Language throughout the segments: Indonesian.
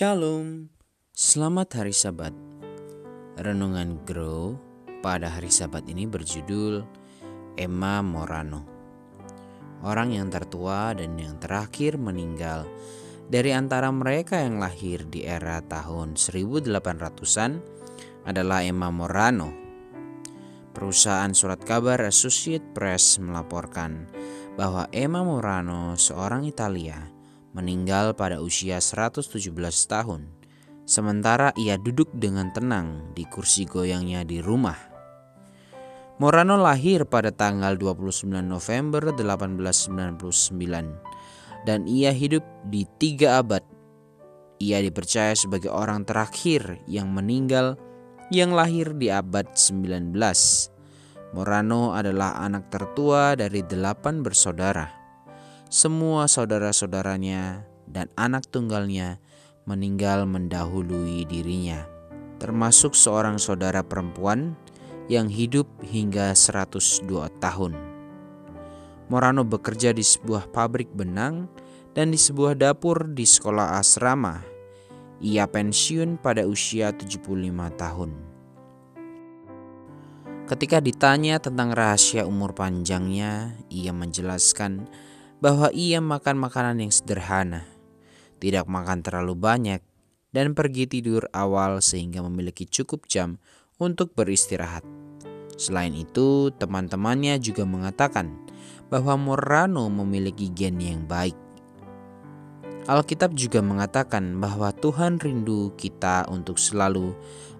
Shalom, selamat hari Sabat. Renungan Grow pada hari Sabat ini berjudul Emma Morano. Orang yang tertua dan yang terakhir meninggal dari antara mereka yang lahir di era tahun 1800-an adalah Emma Morano. Perusahaan surat kabar Associate Press melaporkan bahwa Emma Morano, seorang Italia, meninggal pada usia 117 tahun. Sementara ia duduk dengan tenang di kursi goyangnya di rumah. Morano lahir pada tanggal 29 November 1899 dan ia hidup di tiga abad. Ia dipercaya sebagai orang terakhir yang meninggal yang lahir di abad 19. Morano adalah anak tertua dari delapan bersaudara semua saudara-saudaranya dan anak tunggalnya meninggal mendahului dirinya, termasuk seorang saudara perempuan yang hidup hingga 102 tahun. Morano bekerja di sebuah pabrik benang dan di sebuah dapur di sekolah asrama. Ia pensiun pada usia 75 tahun. Ketika ditanya tentang rahasia umur panjangnya, ia menjelaskan bahwa ia makan makanan yang sederhana, tidak makan terlalu banyak, dan pergi tidur awal sehingga memiliki cukup jam untuk beristirahat. Selain itu, teman-temannya juga mengatakan bahwa Morano memiliki gen yang baik. Alkitab juga mengatakan bahwa Tuhan rindu kita untuk selalu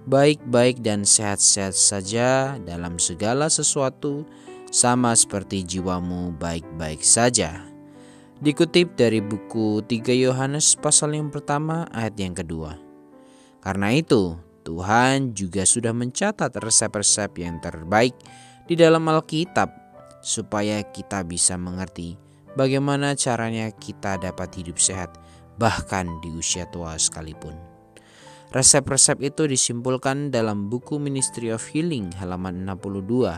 baik-baik dan sehat-sehat saja dalam segala sesuatu, sama seperti jiwamu baik-baik saja. Dikutip dari buku 3 Yohanes pasal yang pertama ayat yang kedua. Karena itu, Tuhan juga sudah mencatat resep-resep yang terbaik di dalam Alkitab supaya kita bisa mengerti bagaimana caranya kita dapat hidup sehat bahkan di usia tua sekalipun. Resep-resep itu disimpulkan dalam buku Ministry of Healing halaman 62.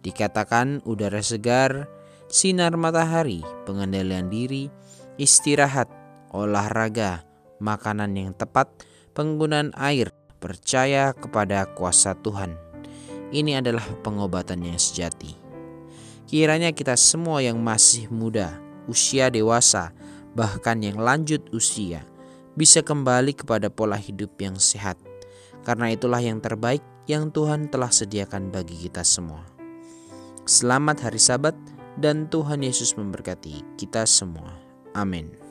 Dikatakan udara segar, sinar matahari, pengendalian diri, istirahat, olahraga, makanan yang tepat, penggunaan air, percaya kepada kuasa Tuhan. Ini adalah pengobatan yang sejati. Kiranya kita semua yang masih muda, usia dewasa, bahkan yang lanjut usia, bisa kembali kepada pola hidup yang sehat, karena itulah yang terbaik yang Tuhan telah sediakan bagi kita semua. Selamat hari Sabat dan Tuhan Yesus memberkati kita semua. Amin.